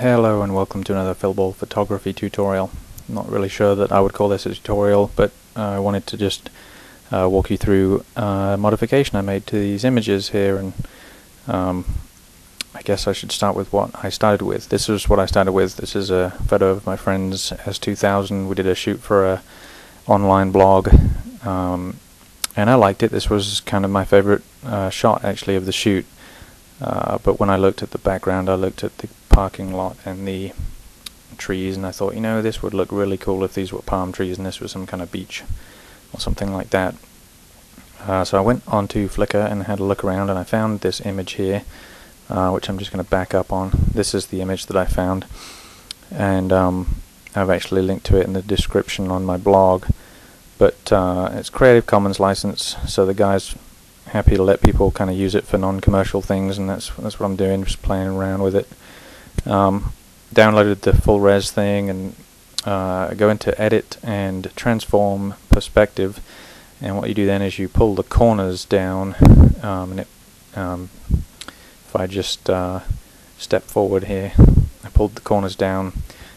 Hello and welcome to another Phil Ball photography tutorial. not really sure that I would call this a tutorial, but uh, I wanted to just uh, walk you through a modification I made to these images here and um, I guess I should start with what I started with. This is what I started with. This is a photo of my friend's S2000. We did a shoot for a online blog um, and I liked it. This was kind of my favorite uh, shot actually of the shoot. Uh, but when I looked at the background I looked at the parking lot and the trees and I thought you know this would look really cool if these were palm trees and this was some kind of beach or something like that. Uh, so I went onto Flickr and had a look around and I found this image here uh, which I'm just going to back up on. This is the image that I found and um, I've actually linked to it in the description on my blog. But uh, it's Creative Commons license so the guy's happy to let people kind of use it for non-commercial things and that's that's what I'm doing just playing around with it um, downloaded the full res thing and uh, go into edit and transform perspective. And what you do then is you pull the corners down um, and it um, if I just uh, step forward here I pulled the corners down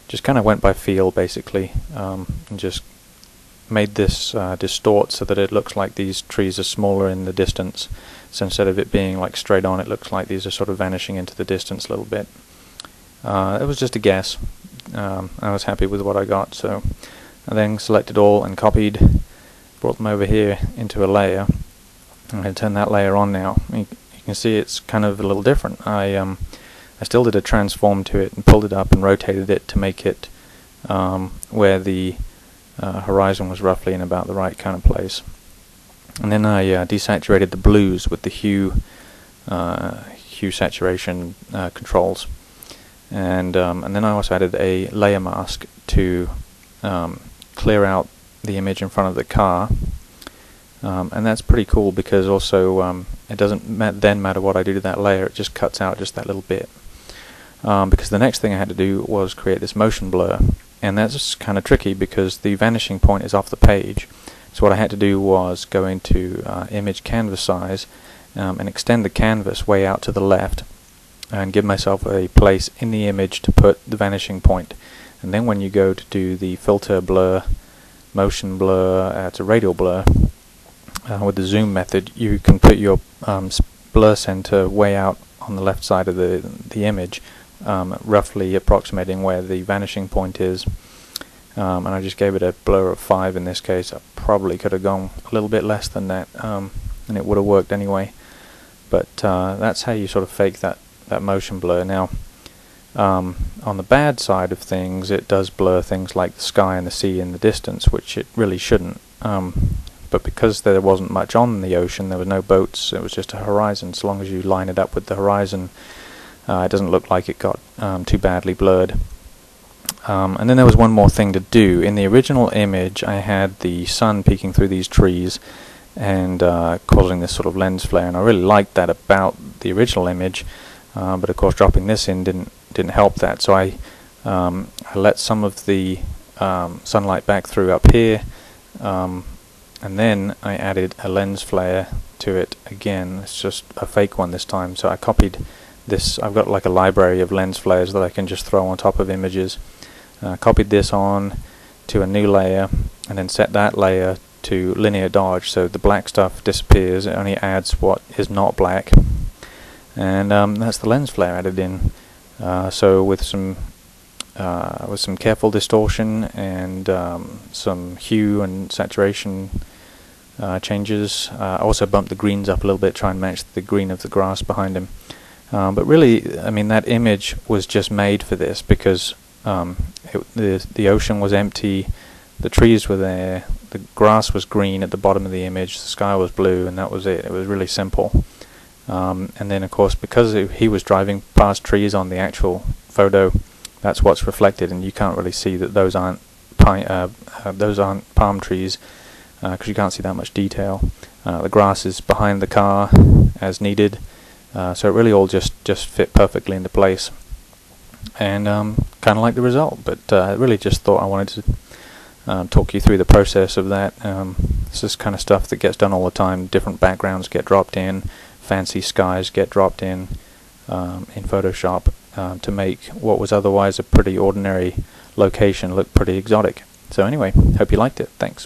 just kind of went by feel basically um, and just made this uh, distort so that it looks like these trees are smaller in the distance. So instead of it being like straight on it looks like these are sort of vanishing into the distance a little bit uh, it was just a guess. Um, I was happy with what I got, so I then selected all and copied, brought them over here into a layer. I'm going to turn that layer on now. You, you, can see it's kind of a little different. I um, I still did a transform to it and pulled it up and rotated it to make it um, where the uh, horizon was roughly in about the right kind of place. And then I uh, desaturated the blues with the hue uh, hue saturation uh, controls and um, and then I also added a layer mask to um, clear out the image in front of the car. Um, and that's pretty cool because also um, it doesn't ma then matter what I do to that layer it just cuts out just that little bit. Um, because the next thing I had to do was create this motion blur. And that's kind of tricky because the vanishing point is off the page. So what I had to do was go into uh, image canvas size um, and extend the canvas way out to the left and give myself a place in the image to put the vanishing point. And then when you go to do the filter blur motion blur uh, to radial blur uh, with the zoom method you can put your um, blur center way out on the left side of the the image um, roughly approximating where the vanishing point is. Um, and I just gave it a blur of 5 in this case. I probably could have gone a little bit less than that um, and it would have worked anyway. But uh, that's how you sort of fake that that motion blur. Now, um, on the bad side of things, it does blur things like the sky and the sea in the distance, which it really shouldn't. Um, but because there wasn't much on the ocean, there were no boats, it was just a horizon. So long as you line it up with the horizon, uh, it doesn't look like it got um, too badly blurred. Um, and then there was one more thing to do. In the original image, I had the sun peeking through these trees and uh, causing this sort of lens flare, and I really liked that about the original image. Uh, but of course dropping this in didn't didn't help that. So I um, I let some of the um, sunlight back through up here um, and then I added a lens flare to it again. It's just a fake one this time. So I copied this. I've got like a library of lens flares that I can just throw on top of images. Uh, copied this on to a new layer and then set that layer to linear dodge. So the black stuff disappears. It only adds what is not black and um, that's the lens flare added in. Uh, so with some uh, with some careful distortion and um, some hue and saturation uh, changes, uh, I also bumped the greens up a little bit, try and match the green of the grass behind him. Um, but really, I mean, that image was just made for this because um, it, the the ocean was empty, the trees were there, the grass was green at the bottom of the image, the sky was blue, and that was it. It was really simple. Um, and then of course because he was driving past trees on the actual photo that's what's reflected and you can't really see that those aren't pine, uh, uh, those aren't palm trees because uh, you can't see that much detail. Uh, the grass is behind the car as needed uh, so it really all just just fit perfectly into place. And um, kind of like the result but I really just thought I wanted to um, talk you through the process of that. Um, this is kind of stuff that gets done all the time. Different backgrounds get dropped in fancy skies get dropped in um, in Photoshop um, to make what was otherwise a pretty ordinary location look pretty exotic. So anyway, hope you liked it. Thanks.